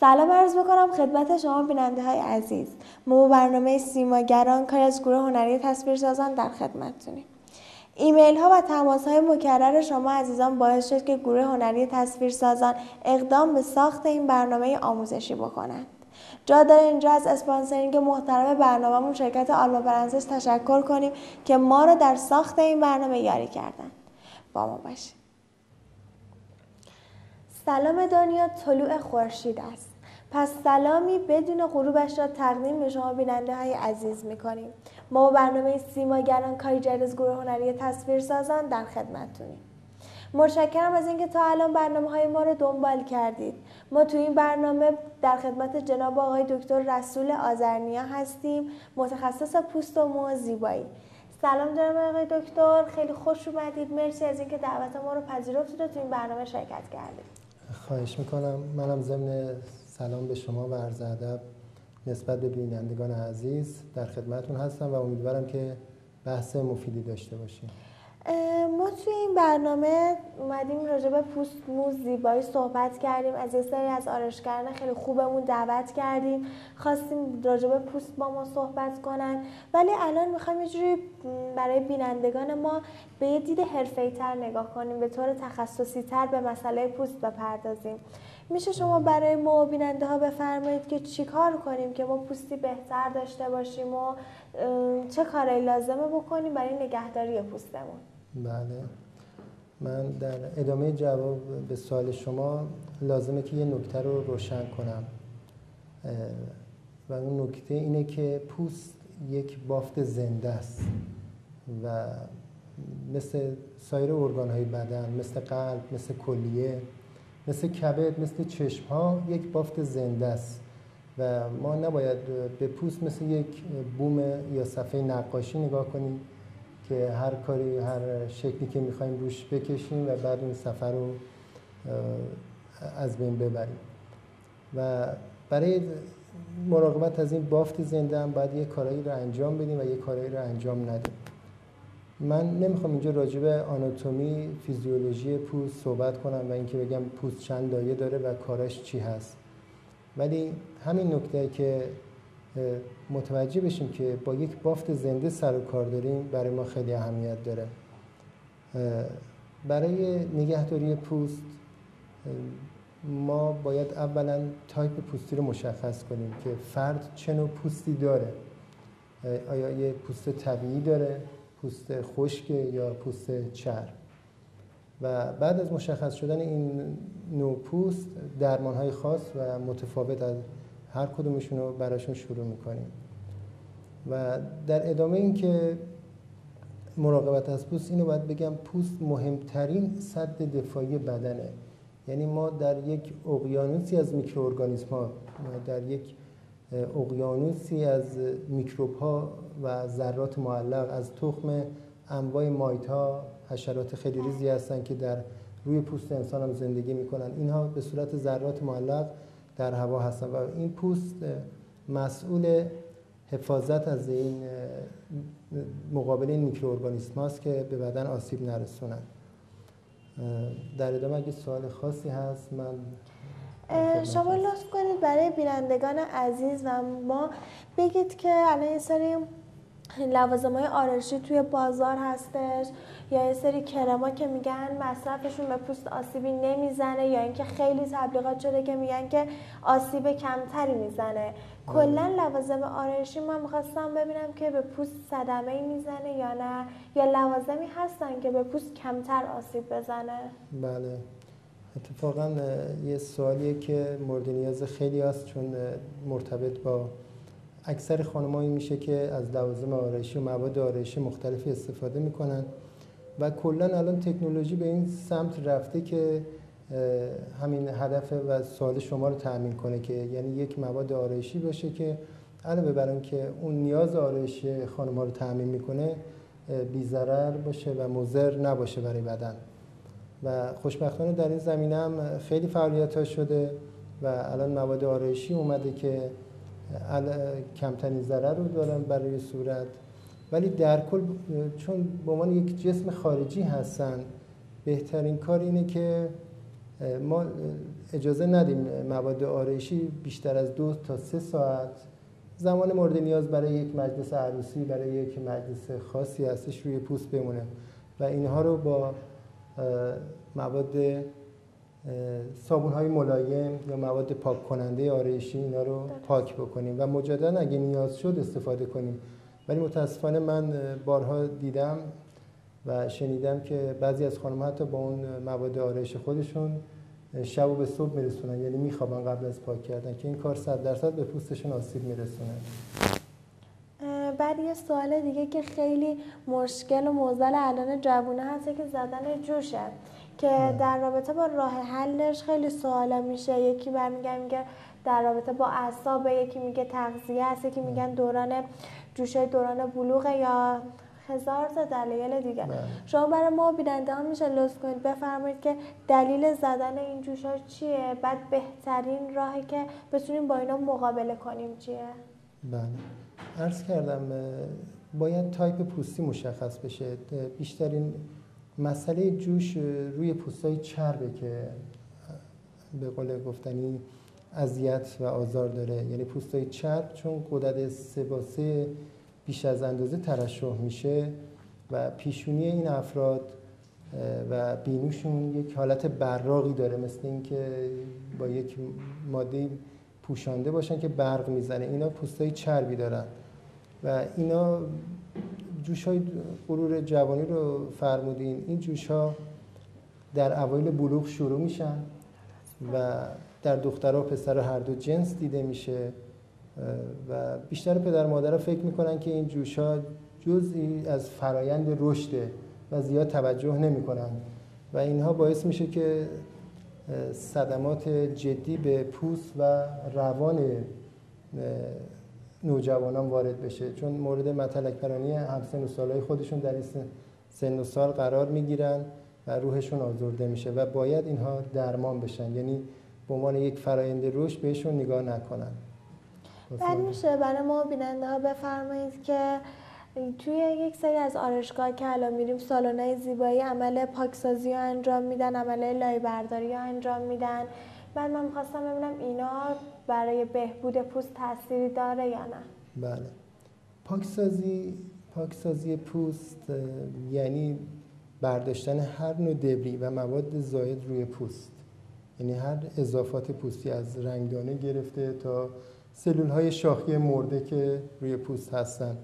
سلام عرض بکنم خدمت شما بیننده های عزیز. ما برنامه سیماگران کار از گروه هنری تصویرسازان در خدمتتونیم. ایمیل ها و تماس های مکرر شما عزیزان باعث شد که گروه هنری تصویرسازان اقدام به ساخت این برنامه آموزشی بکنند. جا داره اینجا از اسپانسرینگ محترم برنامهمون شرکت آلما برنسش تشکر کنیم که ما رو در ساخت این برنامه یاری کردن با ما باشید. سلام دنیا طلوع خورشید است. پس سلامی بدون غروبش را تقدیم به شما بیننده های عزیز می کنیم ما با برنامه سیماگران کاری جدید از گروه هنری تصویرسازان در خدمتتونیم. متشکرم از اینکه تا الان برنامه های ما رو دنبال کردید. ما تو این برنامه در خدمت جناب آقای دکتر رسول آزرنیا هستیم متخصص پوست و مو زیبایی. سلام جناب آقای دکتر خیلی خوش اومدید. مرسی از اینکه دعوت ما رو پذیرفتید و تو این برنامه شرکت کردید. خواهش می‌کنم. منم ضمن سلام به شما و عرض ادب نسبت به بینندگان عزیز در خدمتون هستم و امیدوارم که بحث مفیدی داشته باشیم. ما توی این برنامه اومدیم راجع به پوست مو زیبایی صحبت کردیم. از یه سری از آرشگران خیلی خوبمون دعوت کردیم. خواستیم راجع به پوست با ما صحبت کنن. ولی الان می‌خوایم یه جوری برای بینندگان ما به یه دید حرفه‌ای تر نگاه کنیم. به طور تخصصی تر به مسئله پوست بپردازیم. میشه شما برای ما بیننده ها بفرمایید که چی کار کنیم که ما پوستی بهتر داشته باشیم و چه کارایی لازمه بکنیم برای نگهداری پوستمون؟ بله. من در ادامه جواب به سوال شما لازمه که یه نکته رو روشن کنم. و اون نکته اینه که پوست یک بافت زنده است و مثل سایر ارگان های بدن مثل قلب مثل کلیه مثل کبد مثل چشم ها یک بافت زنده است. و ما نباید به پوست مثل یک بوم یا صفحه نقاشی نگاه کنیم. که هر کاری هر شکلی که می‌خوایم روش بکشیم و بعد اون سفر رو از بین ببریم. و برای مراقبت از این بافت زنده هم باید یه کارایی رو انجام بدیم و یه کارایی رو انجام ندیم. من نمی‌خوام اینجا راجع به آناتومی فیزیولوژی پوست صحبت کنم و اینکه بگم پوست چند لایه داره و کارش چی هست. ولی همین نکته که متوجه بشیم که با یک بافت زنده سر و کار داریم برای ما خیلی اهمیت داره. برای نگهداری پوست ما باید اولا تایپ پوستی رو مشخص کنیم که فرد چه نوع پوستی داره. آیا یه پوست طبیعی داره پوست خشک یا پوست چرب. و بعد از مشخص شدن این نوع پوست درمان های خاص و متفاوت از هر کدومشون رو براشون شروع می‌کنیم. و در ادامه این که مراقبت از پوست اینو باید بگم پوست مهمترین سد دفاعی بدنه. یعنی ما در یک اقیانوسی از میکروارگانیسم ها در یک اقیانوسی از میکروب ها و ذرات معلق از تخم انواع ها حشرات خیلی ریزی هستن که در روی پوست انسان هم زندگی می‌کنن. اینها به صورت ذرات معلق در هوا هستن و این پوست مسئول حفاظت از این مقابل این میکروارگانیسم هاست که به بدن آسیب نرسونن. در ادامه اگه سوال خاصی هست من شما لطف کنید برای بینندگان عزیز و ما بگید که الان یه سری لوازم های آرایشی توی بازار هستش یا یه سری کرما که میگن مصرفشون به پوست آسیبی نمی‌زنه یا اینکه خیلی تبلیغات شده که میگن که آسیب کمتری می‌زنه. کلا لوازم آرایشی من می‌خواستم ببینم که به پوست صدمه می‌زنه یا نه یا لوازمی هستن که به پوست کمتر آسیب بزنه. بله. اتفاقا یه سوالیه که مورد نیاز خیلی هست چون مرتبط با اکثر خانمایی میشه که از لوازم آرایشی و مواد آرایشی مختلفی استفاده می‌کنن و کلا الان تکنولوژی به این سمت رفته که همین هدف و سوال شما رو تأمین کنه که یعنی یک مواد آرایشی باشه که علاوه بر که اون نیاز آرایشی خانم رو تأمین می‌کنه بی باشه و مضر نباشه برای بدن. و خوشبختانه در این زمینه هم خیلی فعالیت ها شده و الان مواد آرایشی اومده که کمترین ضرر رو دارن برای صورت. ولی در کل چون به عنوان یک جسم خارجی هستن بهترین کار اینه که ما اجازه ندیم مواد آرایشی بیشتر از دو تا سه ساعت زمان مورد نیاز برای یک مجلس عروسی برای یک مجلس خاصی هستش روی پوست بمونه. و اینها رو با مواد صابون های ملایم یا مواد پاک کننده آرایشی اینا رو پاک بکنیم و مجددا اگه نیاز شد استفاده کنیم. ولی متاسفانه من بارها دیدم و شنیدم که بعضی از خانم حتی با اون مواد آرایش خودشون شب و به صبح میرسونن یعنی میخوابن قبل از پاک کردن که این کار صد درصد به پوستشون آسیب میرسونه. بعد یه سوال دیگه که خیلی مشکل و موزل الان جوونه هست که زدن جوشه. که در رابطه با راه حلش خیلی سوالا میشه. یکی برمیگه میگه در رابطه با اعصاب یکی میگه تغذیه هست یکی میگن دوران جوشه دوران بلوغ یا هزار تا دلیل دیگه. بله. شما برای ما بیننده ها میشه لطف کنید بفرمایید که دلیل زدن این جوش ها چیه؟ بعد بهترین راهی که بتونیم با اینا مقابله کنیم چیه؟ بله. عرض کردم باید تایپ پوستی مشخص بشه. بیشترین مسئله جوش روی پوستای چربه که به قول گفتنی اذیت و آزار داره. یعنی پوستای چرب چون قدرت سه با سه بیش از اندازه ترشح میشه و پیشونی این افراد و بینوشون یک حالت براقی داره. مثل اینکه با یک ماده پوشانده باشن که برق می‌زنه. اینا پوستای چربی دارن و اینا جوش های غرور جوانی رو فرمودین. این جوش ها در اوایل بلوغ شروع میشن و در دخترها و پسر هر دو جنس دیده میشه و بیشتر پدر مادر فکر می‌کنن که این جوش ها جزئی از فرایند رشده و زیاد توجه نمی‌کنن. و اینها باعث میشه که صدمات جدی به پوست و روان نوجوانان وارد بشه. چون مورد متلک پرانی همسن و سالهای خودشون در این سن و سال قرار می‌گیرن و روحشون آزرده میشه و باید اینها درمان بشن. یعنی به عنوان یک فرایند رشد بهشون نگاه نکنن. بعد میشه برای ما بیننده ها بفرمایید که توی یک سری از آرشگاه که الان میریم سالن‌های زیبایی عمل پاکسازی ها انجام میدن عمل لای برداری ها انجام میدن. بعد من می‌خواستم ببینم اینا برای بهبود پوست تاثیری داره یا نه. بله. پاکسازی پاکسازی پوست یعنی برداشتن هر نوع دبری و مواد زاید روی پوست. یعنی هر اضافات پوستی از رنگدانه گرفته تا سلول های شاخی مرده که روی پوست هستن.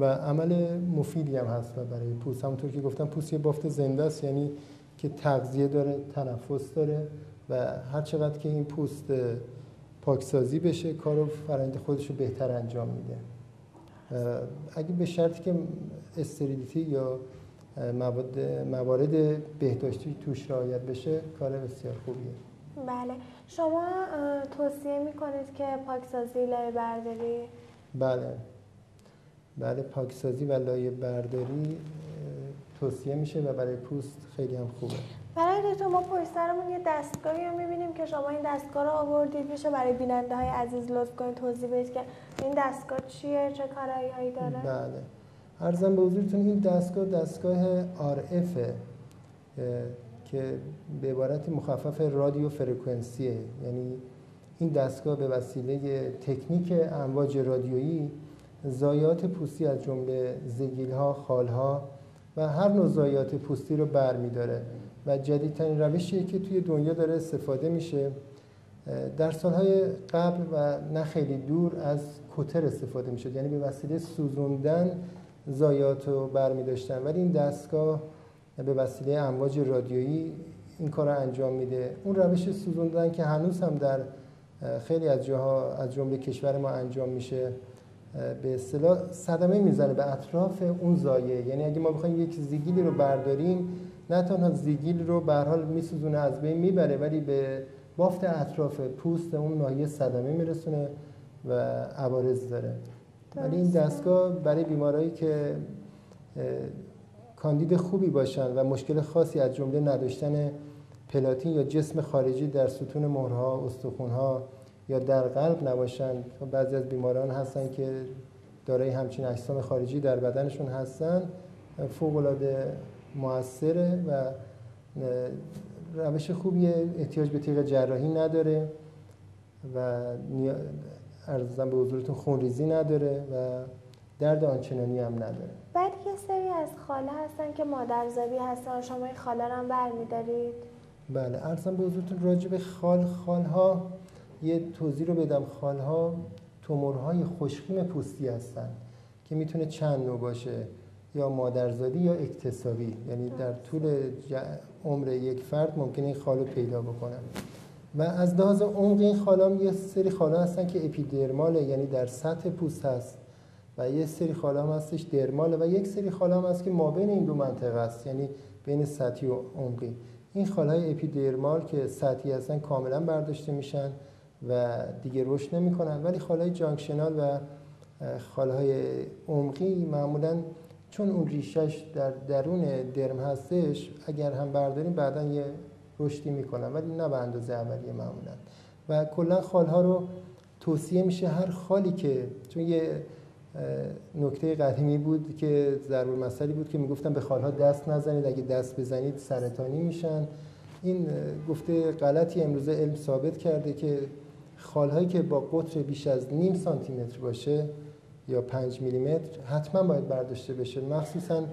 و عمل مفیدی هم هست برای پوست. همونطور که گفتم پوست یه بافت زنده است یعنی که تغذیه داره تنفس داره. و هر چقدر که این پوست پاکسازی بشه کارو فرند خودش رو بهتر انجام میده. اگه به شرطی که استریلیتی یا مواد موارد بهداشتی توش رعایت بشه کار بسیار خوبیه. بله. شما توصیه می‌کنید که پاکسازی لایه برداری؟ بله. بله پاکسازی و لایه برداری توصیه میشه و برای پوست خیلی هم خوبه. برای تو ما پشت یه دستگاهی رو می‌بینیم که شما این دستگاه رو آوردید. میشه برای بیننده های عزیز لطف کنید توضیح بدید که این دستگاه چیه چه کارایی هایی داره. بله. ارزم به حضورتون این دستگاه دستگاه RF که به عبارت مخفف رادیو فرکانسیه یعنی این دستگاه به وسیله تکنیک امواج رادیویی زایات پوستی از جمله زگیل ها، خال ها و هر نوع زایات پوستی رو برمیداره. و جدیدترین روشیه که توی دنیا داره استفاده میشه. در سالهای قبل و نه خیلی دور از کتر استفاده می‌شد. یعنی به وسیله سوزوندن زایات رو برمی داشتن ولی این دستگاه به وسیله امواج رادیویی این کار رو انجام میده. اون روش سوزوندن که هنوز هم در خیلی از جاها از جمله کشور ما انجام میشه به اصطلاح صدمه می‌زنه به اطراف اون زایه. یعنی اگه ما بخوایم یک زیگیلی رو برداریم نه تنها زیگیل رو به حال میسوزونه از بین می‌بره ولی به بافت اطراف پوست اون ناحیه صدمه میرسونه و عوارض داره. ولی این دستگاه برای بیمارایی که کاندید خوبی باشن و مشکل خاصی از جمله نداشتن پلاتین یا جسم خارجی در ستون مهرها، استخونها یا در قلب نباشن. بعضی از بیماران هستن که دارای همچین اجسام خارجی در بدنشون هستن. فوق العاده موثره و روش خوبیه. احتیاج به تیغ جراحی نداره و ارزم به حضورتون خونریزی نداره و درد آنچنانی هم نداره. بعد یه سری از خاله هستن که مادرزادی هستن شما این خاله رو هم برمیدارید. بله ارزم به حضورتون راجع به خال خالها یه توضیح رو بدم. خالها تومورهای خوشخیم پوستی هستن که می‌تونه چند نوع باشه. یا مادرزادی یا اکتسابی. یعنی در طول عمر یک فرد ممکنه این خال رو پیدا بکنن و از لحاظ عمق این خالام یه سری خالا هستن که اپیدرماله یعنی در سطح پوست هست. و یه سری خالام هستش درماله و یک سری خالام هست که ما بین این دو منطقه است یعنی بین سطحی و عمقی. این خالهای اپیدرمال که سطحی هستن کاملا برداشته میشن و دیگه رشد نمی‌کنن. ولی خالهای جانکشنال و خالهای عمقی معمولا چون اون ریشش در درون درم هستش اگر هم برداریم بعدا یه رشدی می‌کنن ولی نه به اندازه اولیه معمولا. و کلا خالها رو توصیه میشه هر خالی که چون یه نکته قدیمی بود که ضرور مسئله بود که می‌گفتن به خالها دست نزنید اگه دست بزنید سرطانی میشن. این گفته غلطی امروزه علم ثابت کرده که خالهایی که با قطر بیش از نیم سانتی متر باشه یا پنج میلیمتر حتما باید برداشته بشه. مخصوصا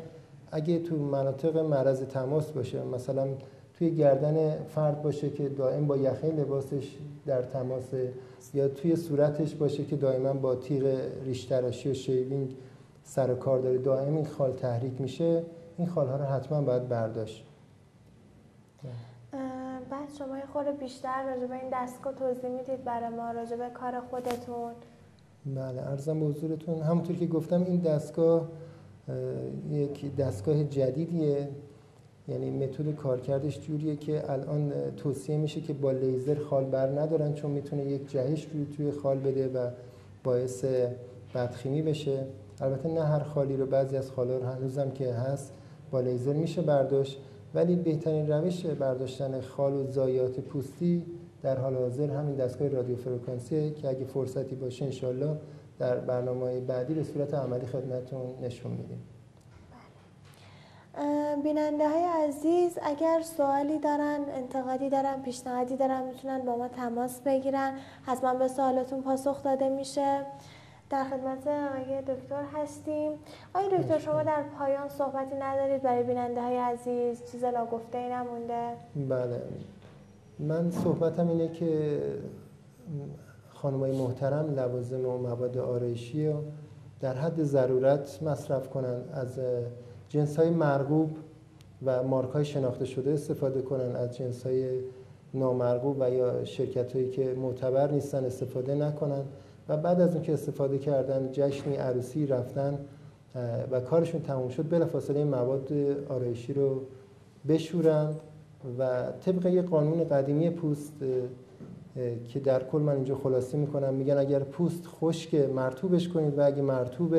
اگه تو مناطق معرض تماس باشه مثلا توی گردن فرد باشه که دائم با یخه لباسش در تماس یا توی صورتش باشه که دائما با تیغ ریشتراشی و شیوینگ سر و کار داره. دائم این خال تحریک میشه. این خالها رو حتما باید برداشت. بعد شما یه خورده بیشتر راجع به این دستگاه توضیح می‌دید برای ما راجع به کار خودتون. بله ارزم به حضورتون. همونطور که گفتم این دستگاه یک دستگاه جدیدیه. یعنی متد کارکردش جوریه که الان توصیه میشه که با لیزر خال بر ندارن چون می‌تونه یک جهش روی توی خال بده و باعث بدخیمی بشه. البته نه هر خالی رو بعضی از خالا رو هنوزم که هست با لیزر میشه برداشت. ولی بهترین روش برداشتن خال و زایات پوستی در حال حاضر همین دستگاه رادیو فرکانسیه که اگه فرصتی باشه انشالله در برنامه بعدی به صورت عملی خدمتون نشون میدیم. بیننده های عزیز اگر سوالی دارن انتقادی دارن پیشنهادی دارن می‌تونن با ما تماس بگیرن. حتما به سوالاتون پاسخ داده میشه. در خدمت آقای دکتر هستیم. آقای دکتر شما در پایان صحبتی ندارید برای بیننده های عزیز؟ چیز ناگفته ای نمونده؟ بله. من صحبتم اینه که خانمای محترم لوازم و مواد آرایشی رو در حد ضرورت مصرف کنن از جنس های مرغوب و مارک های شناخته شده استفاده کنن از جنس های نامرغوب و یا شرکت هایی که معتبر نیستن استفاده نکنن و بعد از اینکه استفاده کردن جشنی عروسی رفتن و کارشون تموم شد بلافاصله این مواد آرایشی رو بشورن. و طبق یه قانون قدیمی پوست که در کل من اینجا خلاصه می‌کنم میگن اگر پوست خشک مرتوبش کنید و اگه مرتوب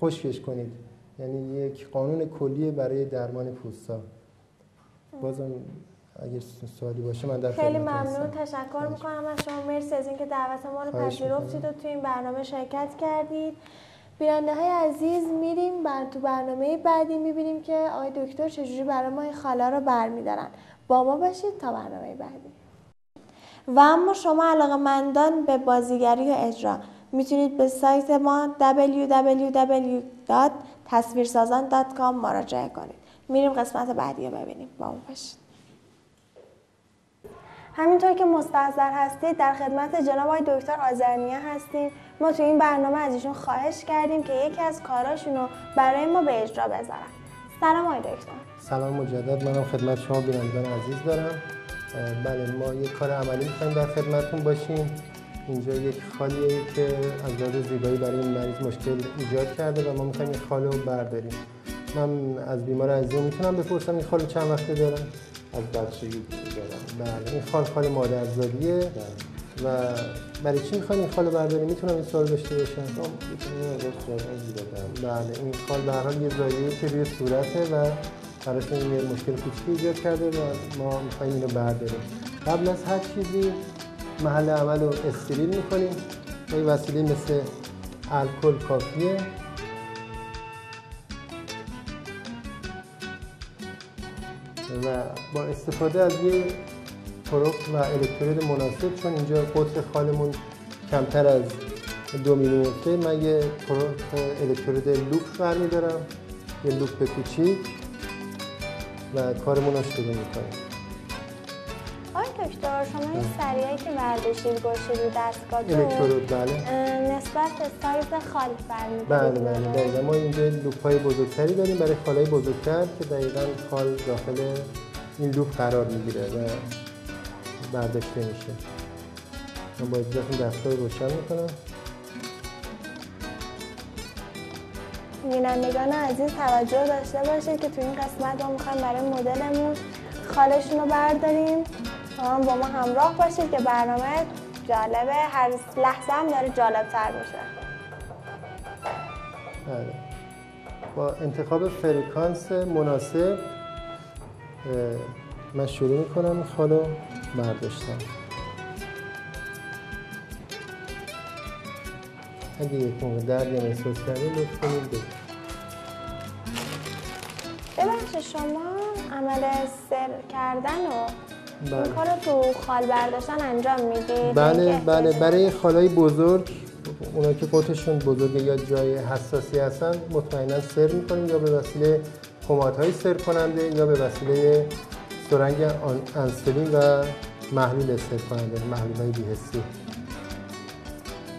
خشکش کنید. یعنی یک قانون کلیه برای درمان پوستا. بازم اگر سوالی باشه من در خیلی ممنون. تشکر می‌کنم از شما. مرسی از اینکه دعوت ما رو پذیرفتید و تو این برنامه شرکت کردید. بیننده های عزیز میریم بر تو برنامه بعدی می‌بینیم که آقای دکتر چجوری برای ما این خالا رو برمیدارن. با ما باشید تا برنامه بعدی. و اما شما علاقه مندان به بازیگری و اجرا می‌تونید به سایت ما www.tasvirsazan.com مراجعه کنید. میریم قسمت بعدی رو ببینیم. با ما باشید. همینطور که مستحضر هستید در خدمت جناب آقای دکتر آزرنیه هستیم. ما تو این برنامه از ایشون خواهش کردیم که یکی از کاراشون رو برای ما به اجرا بذارن. سلام آقای دکتر. سلام مجدد منم خدمت شما بینندگان عزیز دارم. بله ما یک کار عملی می‌خوایم در خدمتتون باشیم. اینجا یک خالیه که از لحاظ زیبایی برای این مریض مشکل ایجاد کرده و ما می‌خوایم این خال رو برداریم. من از بیمار عزیزم می‌تونم بپرسم این خال چند وقته دارم از بچگی دارم بله این خال خال مادرزادیه و برای چی می‌خوایم این خال برداریم؟ می‌تونم این سوال داشته باشم؟ بله این خال به حال یه زایه که روی صورته و براشون یه مشکل کوچیکی ایجاد کرده و ما می‌خوایم اینو برداریم قبل از هر چیزی محل عمل رو استریل می‌کنیم. با وسیله مثل الکل کافیه. و با استفاده از یه پروب و الکترود مناسب چون اینجا قطر خالمون کمتر از دو میلیمتره من یه پروب الکترود لوپ برمیدارم یه لوپ کوچیک. و کارمون رو شروع می‌کنیم. آقای دکتر شما این سریعی که برداشتید گوشید رو دستگاهتون الکترود بله. نسبت به سایز خال برمی‌دارید بله بله دقیقا ما اینجا لوپ های بزرگتری داریم برای خالای بزرگتر که دقیقا خال داخل این لوپ قرار می‌گیره و برداشته میشه. من با اجازهتون دستگاه رو روشن می‌کنم. بینندگان عزیز توجه داشته باشید که تو این قسمت ما می‌خوایم برای مدلمون خالشون رو برداریم. شما با ما همراه باشید که برنامه جالبه هر لحظه هم داره جالب تر میشه. بله. با انتخاب فرکانس مناسب من شروع می‌کنم. این خال اگه یک موقع درد یا احساس کردین لطف کنید بگید. ببخشید شما عمل سر کردن و بله. این کار رو تو خال برداشتن انجام می‌دید بله بله برای خالای بزرگ اونا که قطرشون بزرگه یا جای حساسی هستن مطمئنا سر می‌کنیم یا به وسیله پمادهای سر کننده یا به وسیله سرنگ انسولین و محلول سر کننده محلول های بیهستی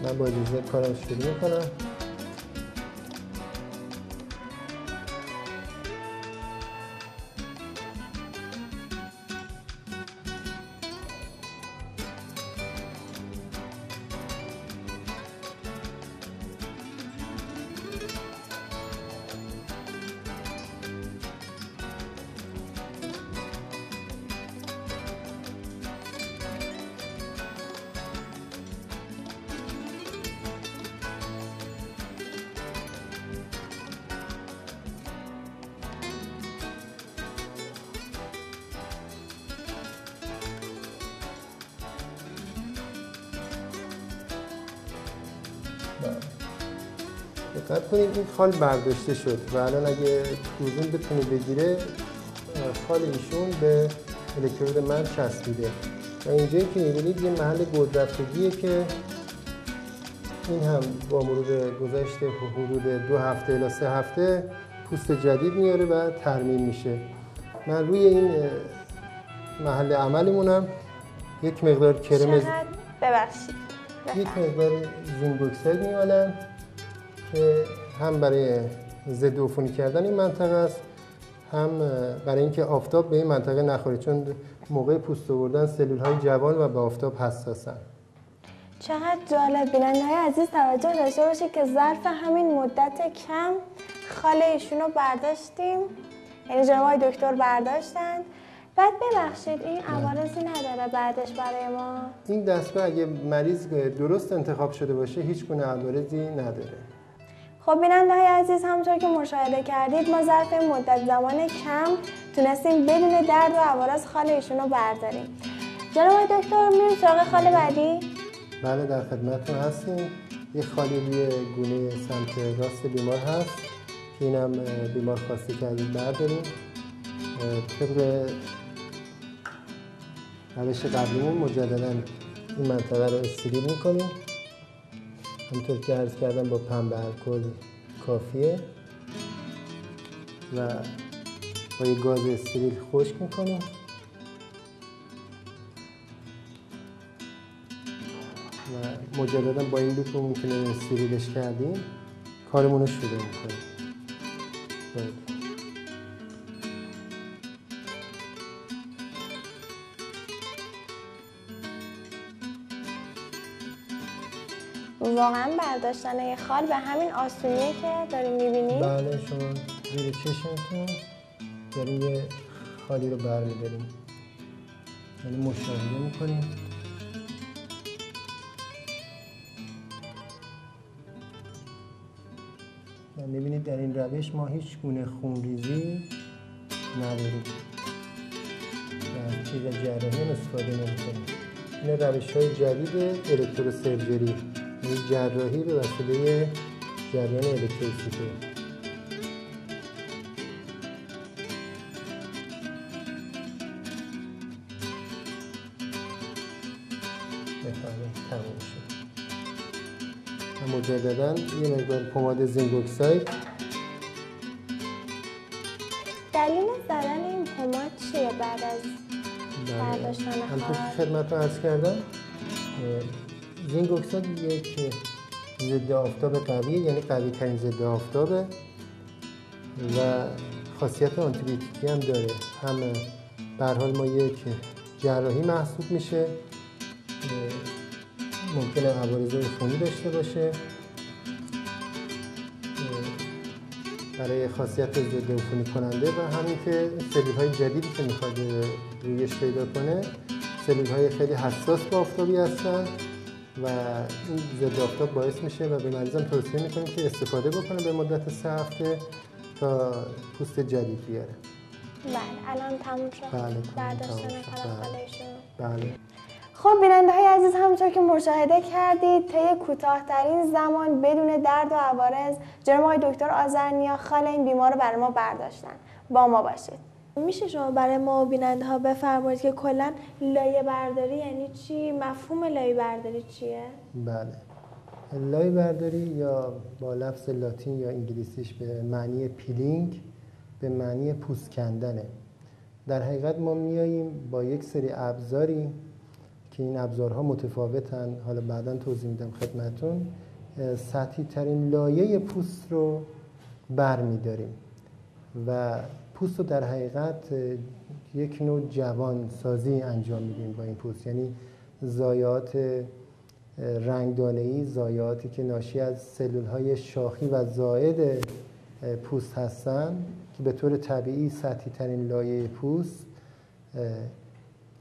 من با اجازه کارم شروع می‌کنم. دقت کنید این خال برداشته شد و الان اگه دوربین بتونه بگیره خال ایشون به الکترود من چسبیده. و اینجایی که می‌بینید یه محل گودرفتگیه که این هم با مرور گذشته حدود دو هفته الی سه هفته پوست جدید میاره و ترمیم میشه. من روی این محل عملمونم. یک مقدار کرم ببخشید. یک مقدار زینبوکسل میمالم که هم برای ضد عفونی کردن این منطقه است هم برای اینکه آفتاب به این منطقه نخوره چون موقع پوست آوردن سلول های جوان و به آفتاب حساسن. چقدر جالب بیننده های عزیز توجه داشته باشید که ظرف همین مدت کم خال ایشون رو برداشتیم. یعنی جناب دکتر برداشتن. بعد ببخشید این عوارضی نداره بعدش برای ما. این دستگاه اگه مریض درست انتخاب شده باشه هیچ گونه عوارضی نداره. خب بیننده های عزیز همطور که مشاهده کردید ما ظرف مدت زمان کم تونستیم بدون درد و عوارض خال ایشون رو برداریم. جناب دکتر میریم سراغ خال بعدی؟ بله در خدمتتون هستیم. یه خالی روی گونه سمت راست بیمار هست که اینم بیمار خواسته که از برداریم طبق روش قبلیمون مجددا این منطقه رو استریل می‌کنیم. همونطور که عرض کردم با پنبه الکل کافیه و با یه گاز استریل خشک می‌کنیم و مجددا با این لوپمون که استریلش کردیم کارمون رو شروع می‌کنیم. واقعا برداشتن یه خال به همین آسونیه که داریم می‌بینیم. بله شما زیر چشمتون داریم یه خالی رو برمیداریم. یعنی مشاهده می‌کنیم. و می‌بینید در این روش ما هیچ گونه خونریزی نداریم. و چیز جراحی استفاده نمی‌کنیم. این روش های جدید الکتروسرجری یعنی جراحی به وسیله جریان الکتریسیته. تمام شد. مجددا یه مقدار پماد zinc oxide. دلیل زدن این پماد چیه بعد از بله. برداشتن هم خدمتتون عرض کردم zinc oxide یک ضد آفتاب قویه یعنی قوی ترین ضد آفتابه و خاصیت آنتیبیوتیکی هم داره. هم حال ما یک جراحی محسوب میشه ممکنه عوارض عفونی داشته باشه برای خاصیت ضد عفونی کننده و همین که سلول های جدیدی که می‌خواد رویش پیدا کنه سلول های خیلی حساس به آفتابی هستن. و این ضد آفتاب باعث میشه و به مریضم توصیه می‌کنیم که استفاده بکنه به مدت سه هفته تا پوست جدید بیاره. بله الان تموم شد. بله، برداشتن بله. بله. خب بیننده های عزیز همونطور که مشاهده کردید طی کوتاهترین زمان بدون درد و عوارض جناب آقای دکتر آذرنیا خال این بیمار رو برای ما برداشتن. با ما باشید. میشه شما برای ما بیننده ها بفرمایید که کلا لایه برداری یعنی چی؟ مفهوم لایه برداری چیه؟ بله. لای برداری یا با لفظ لاتین یا انگلیسیش به معنی peeling به معنی پوست کندنه در حقیقت ما میاییم با یک سری ابزاری که این ابزارها متفاوتن. حالا بعدا توضیح میدم خدمتون. سطحی ترین لایه پوست رو بر میداریم و پوست رو در حقیقت یک نوع جوان سازی انجام میدیم با این پوست. یعنی زایات رنگدانه‌ای زایاتی که ناشی از سلول‌های شاخی و زائد پوست هستن که به طور طبیعی سطحی ترین لایه پوست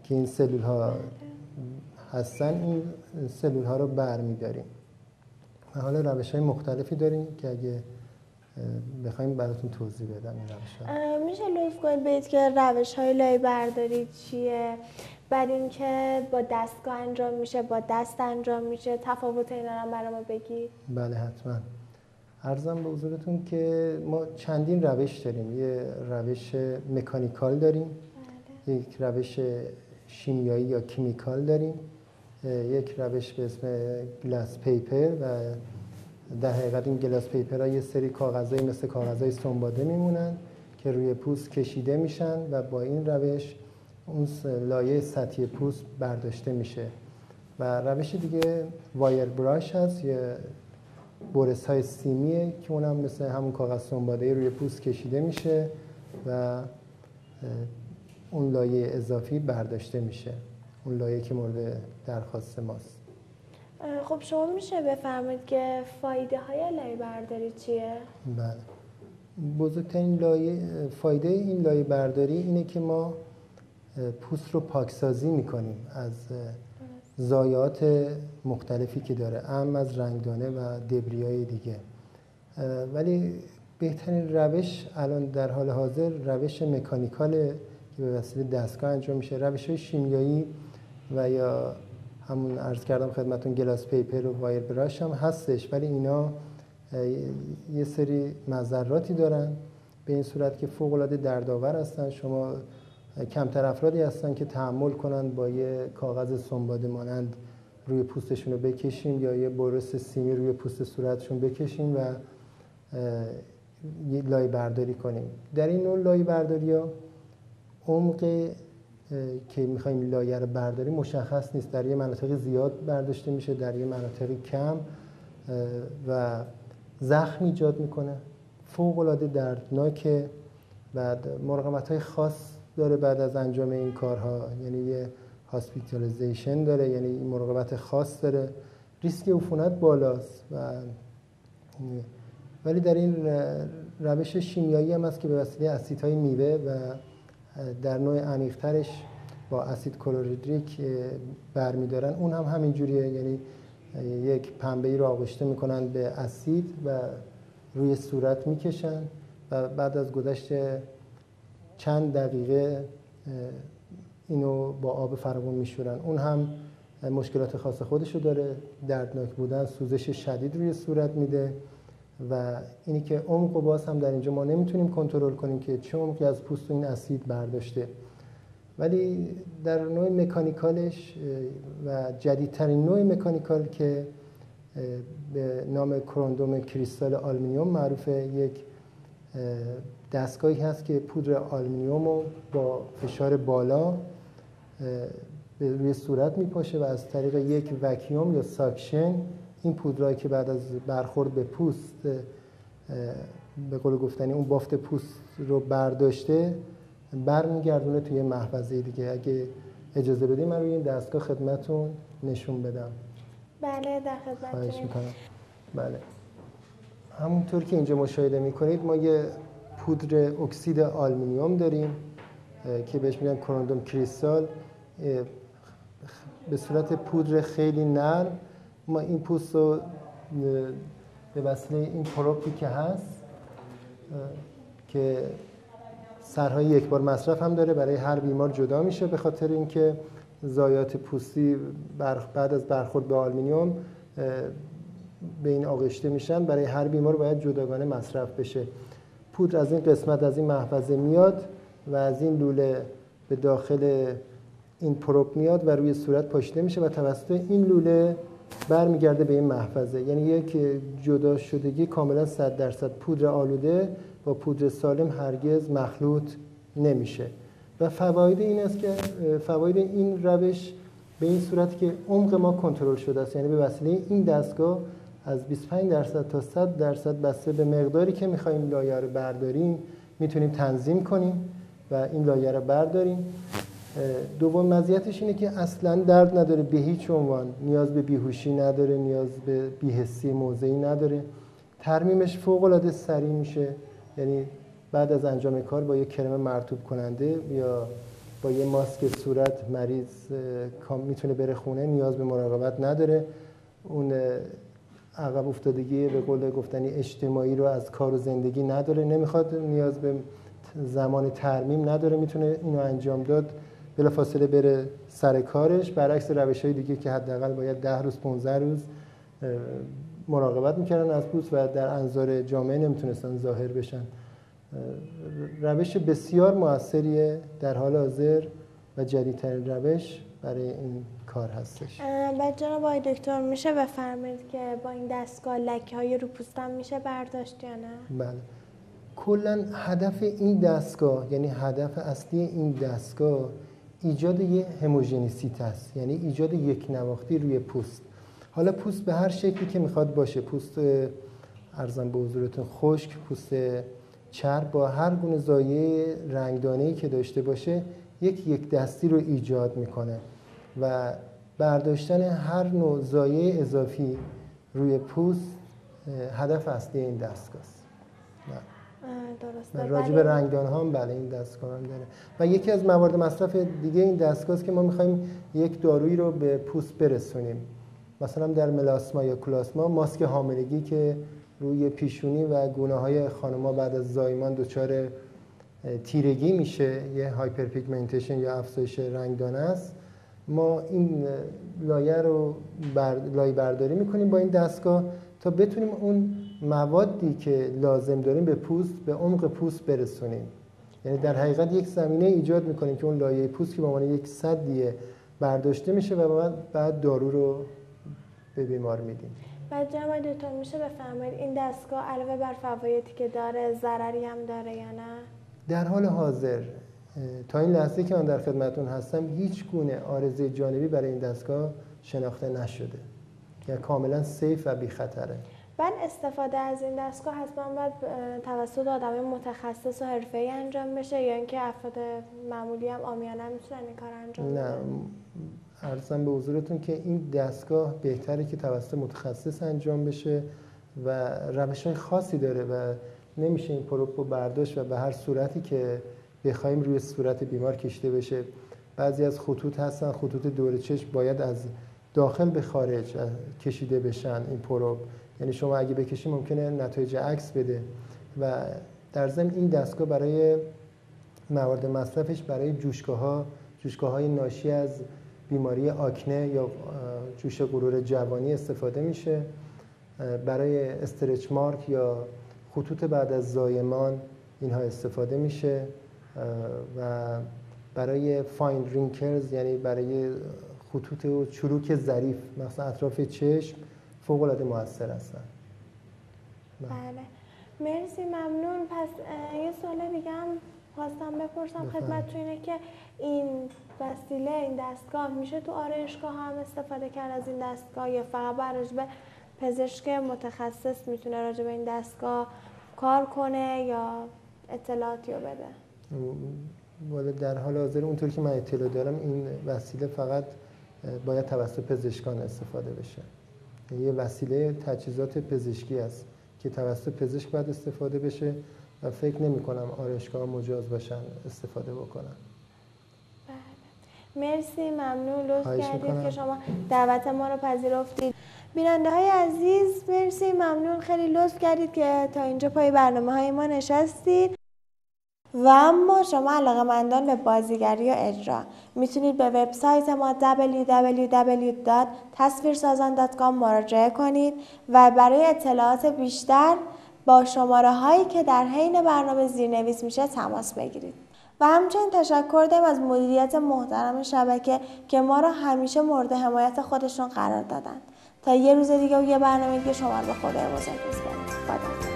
که این سلول ها هستن این سلول ها رو برمیداریم. و حالا روش های مختلفی داریم که اگه بخوایم براتون توضیح بدم این روش میشه لطف کنید بگید که روش های لایه برداری چیه؟ بعد اینکه با دستگاه انجام میشه با دست انجام میشه تفاوت اینا رو برای ما بگید. بله حتما. عرضم به حضورتون که ما چندین روش داریم. یه روش mechanical داریم یک روش شیمیایی یا chemical داریم یک روش به اسم glass paper و در حقیقت این glass paper یه سری کاغذایی مثل کاغذهای سنباده میمونن که روی پوست کشیده میشن و با این روش اون لایه سطحی پوست برداشته میشه. و روش دیگه وایر براش هست یه برس های سیمیه که اونم مثل همون کاغذ سنباده روی پوست کشیده میشه و اون لایه اضافی برداشته میشه. اون لایه که مورد درخواست ماست. خب شما میشه بفرمایید که فایده های لایه برداری چیه؟ بله. بزرگترین لایه فایده این لایه برداری اینه که ما پوست رو پاکسازی می‌کنیم از زایات مختلفی که داره ام از رنگدانه و دبریای دیگه. ولی بهترین روش الان در حال حاضر روش مکانیکاله که به وسیله دستگاه انجام میشه روش های شیمیایی و یا همون عرض کردم خدمتون گلاس پیپر و وایر براش هم هستش ولی اینا یه سری مذراتی دارن به این صورت که فوق العاده دردآور هستن. شما کمتر افرادی هستن که تحمل کنن با یه کاغذ سنباده مانند روی پوستشون رو بکشیم یا یه برس سیمی روی پوست صورتشون بکشیم و یه لای برداری کنیم. در این نوع لای برداری ها عمق که می‌خوایم لایه رو برداریم مشخص نیست. در یه مناطق زیاد برداشته میشه در یه مناطق کم و زخم ایجاد می‌کنه. فوق العاده دردناکه بعد مراقبت های خاص داره بعد از انجام این کارها. یعنی یه hospitalization داره یعنی این مراقبت خاص داره. ریسک عفونت بالاست و ولی در این روش شیمیایی هم هست که به وسیله اسیدهای میوه و در نوع عمیقترش با اسید کلوریدریک برمیدارن. اون هم همین جوریه یعنی یک پنبه ای رو آغشته می‌کنن به اسید و روی صورت می‌کشن و بعد از گذشت چند دقیقه اینو با آب فراوان میشورن. اون هم مشکلات خاص خودشو داره. دردناک بودن سوزش شدید روی صورت میده. و اینی که عمق و باز هم در اینجا ما نمی‌تونیم کنترل کنیم که چه عمقی از پوست این اسید برداشته. ولی در نوع mechanical ش و جدیدترین نوع mechanical که به نام corundum crystal آلومینیوم معروفه یک دستگاهی هست که پودر آلومینیوم رو با فشار بالا به روی صورت میپاشه و از طریق یک وکیوم یا suction این پودرایی که بعد از برخورد به پوست به قول گفتنی اون بافت پوست رو برداشته برمیگردونه توی محفظه دیگه. اگه اجازه بدید من روی این دستگاه خدمتون نشون بدم. بله در خدمتتونم می‌کنم. بله. همونطور که اینجا مشاهده می‌کنید ما یه پودر اکسید آلومینیوم داریم که بهش میگن corundum crystal. به صورت پودر خیلی نرم ما این پوست رو به وسیله این probe ی که هست که سرهای یک بار مصرف هم داره برای هر بیمار جدا میشه به خاطر اینکه ضایعات پوستی بعد از برخورد به آلومینیوم به این آغشته میشن. برای هر بیمار باید جداگانه مصرف بشه. پودر از این قسمت از این محفظه میاد و از این لوله به داخل این probe میاد و روی صورت پاشیده میشه و توسط این لوله برمیگرده به این محفظه. یعنی یک جدا شدگی کاملا 100 درصد پودر آلوده با پودر سالم هرگز مخلوط نمیشه. و فواید این است که فواید این روش به این صورت که عمق ما کنترل شده است. یعنی به وسیله این دستگاه از 25 درصد تا 100 درصد بسته به مقداری که می‌خوایم لایه رو برداریم می‌تونیم تنظیم کنیم و این لایه رو برداریم. دوم مزیتش اینه که اصلا درد نداره به هیچ عنوان. نیاز به بیهوشی نداره نیاز به بیهسی موضعی نداره. ترمیمش فوق العاده سریع میشه. یعنی بعد از انجام کار با یک کرم مرتوب کننده یا با یه ماسک صورت مریض می‌تونه بره خونه نیاز به مراقبت نداره. اون عقب افتادگی به قول گفتنی اجتماعی رو از کار و زندگی نداره. نمی‌خواد نیاز به زمان ترمیم نداره. می‌تونه اینو انجام داد. بلا فاصله بره سر کارش. برعکس روش های دیگه که حداقل باید ده روز 15 روز مراقبت می‌کردن از پوست و در انظار جامعه نمی‌تونستن ظاهر بشن. روش بسیار موثریه. در حال حاضر و جدیدترین روش برای این کار هستش. و جناب آقای دکتر میشه بفرمایید که با این دستگاه لکه های رو پوستم میشه برداشت یا نه؟ بله. کلا هدف این دستگاه یعنی هدف اصلی این دستگاه ایجاد یه هموژنیسیت است. یعنی ایجاد یک نواختی روی پوست. حالا پوست به هر شکلی که می‌خواد باشه. پوست ارزم به حضورتون خشک پوست چرب با هر گونه زایه رنگدانه که داشته باشه یک یک دستی رو ایجاد می‌کنه. و برداشتن هر نوع زایه اضافی روی پوست هدف اصلی این دستگاه است. درسته. راجع به رنگدان ها هم بله این دستگاه هم داره. و یکی از موارد مصرف دیگه این دستگاه است که ما می‌خوایم یک دارویی رو به پوست برسونیم. مثلا در melasma یا chloasma ماسک حاملگی که روی پیشونی و گونه های خانما بعد از زایمان دچار تیرگی میشه یه hyperpigmentation یا افزایش رنگدانه است. ما این لایه رو بر... لایه برداری می‌کنیم با این دستگاه تا بتونیم اون موادی که لازم داریم به پوست به عمق پوست برسونیم. یعنی در حقیقت یک زمینه ایجاد می‌کنیم که اون لایه پوست که به عنوان یک صدیه برداشته میشه و بعد دارو رو به بیمار میدیم. بعد جناب دکتر میشه بفرمایید این دستگاه علاوه بر فوایدی که داره ضرری هم داره یا نه؟ در حال حاضر تا این لحظه که من در خدمتون هستم هیچ گونه آرزه جانبی برای این دستگاه شناخته نشده. یعنی کاملا سیف و بی خطره بعد استفاده از این دستگاه حتما باید توسط آدم متخصص و حرفه‌ای انجام بشه یا اینکه افراد معمولی هم آمیانه می‌تونن این کار انجام نه. ارزم به حضورتون که این دستگاه بهتره که توسط متخصص انجام بشه و روش های خاصی داره و نمیشه این پروپ رو برداشت و به هر صورتی که بخوایم روی صورت بیمار کشته بشه. بعضی از خطوط هستن خطوط دور چشم باید از داخل به خارج کشیده بشن این پروب. یعنی شما اگه بکشی ممکنه نتایج عکس بده. و در ضمن این دستگاه برای موارد مصرفش برای جوشگاه ها جوشگاه های ناشی از بیماری آکنه یا جوش غرور جوانی استفاده میشه. برای استرچ مارک یا خطوط بعد از زایمان اینها استفاده میشه. و برای فاین رینکرز یعنی برای خطوط و چروک ظریف مثلا اطراف چشم فوق العاده موثر هستن. بله. مرسی ممنون. پس یه سوال دیگه هم خواستم بپرسم خدمت تو اینه که این وسیله این دستگاه میشه تو آرایشگاه هم استفاده کرد از این دستگاه یا فقط برای به پزشک متخصص می‌تونه راجع به این دستگاه کار کنه یا اطلاعاتی رو بده؟ ولی در حال حاضر اونطور که من اطلاع دارم این وسیله فقط باید توسط پزشکان استفاده بشه. یه وسیله تجهیزات پزشکی است که توسط پزشک باید استفاده بشه و فکر نمی کنم آرایشگاه مجاز باشن استفاده بکنن. بله. مرسی ممنون. لطف کردید که شما دعوت ما رو پذیرفتید. بیننده های عزیز مرسی ممنون. خیلی لطف کردید که تا اینجا پای برنامه های ما نشستید. و اما شما علاقه مندان به بازیگری و اجرا می‌تونید به وبسایت ما www.tasvirsazan.com مراجعه کنید و برای اطلاعات بیشتر با شماره هایی که در حین برنامه زیرنویس میشه تماس بگیرید. و همچنین تشکر داریم از مدیریت محترم شبکه که ما را همیشه مورد حمایت خودشون قرار دادند تا یه روز دیگه و یه برنامه دیگه شما رو به خدای بزرگ بسپاریم